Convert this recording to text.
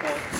people.